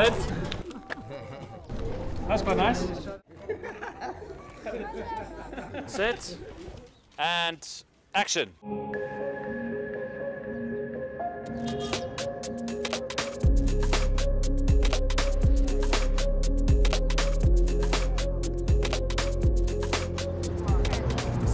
it? That's quite nice. Set and action.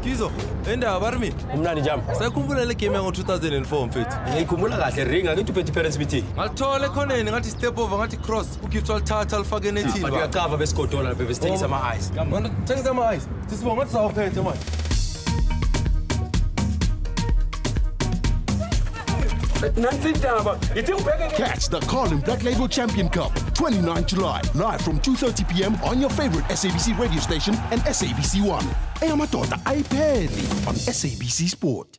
Skizo, enda habari umnani jam Sasa kumbula ile game yangu 2004 mfethu. Ngikumbula kahle ringa ngithi uphethe parents meeting. Ngathole khoneni ngathi step over ngathi cross ugifta lithatha lifake ah, nethini. Bathi uyaqava besigodola besithengisa ama ice. Manje thengisa ama ice. Sisibonga ngathi sawuphethe manje. Catch the Carling Black Label Champion Cup, 29 July, live from 2.30 p.m. on your favorite SABC radio station and SABC One. Eyamadoda ayipheli on SABC Sport.